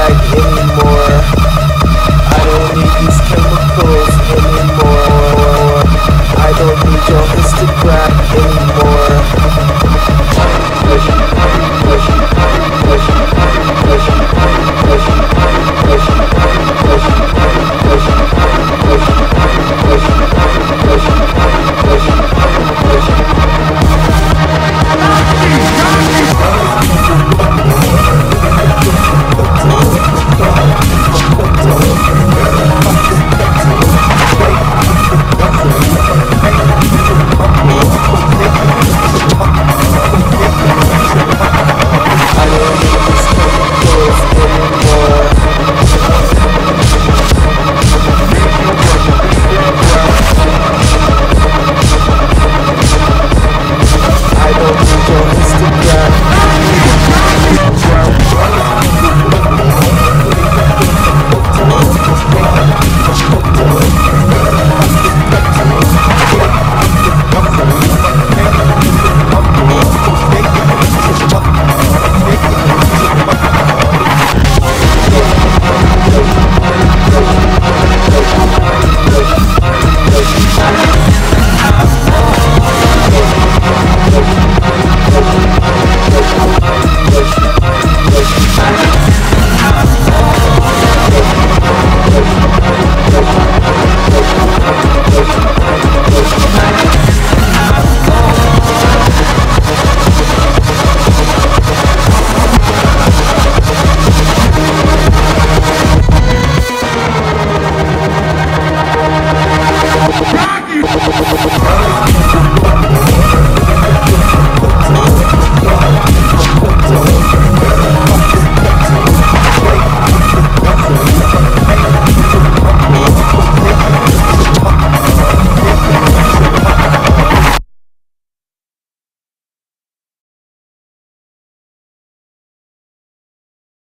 bag anymore. I don't need these chemicals.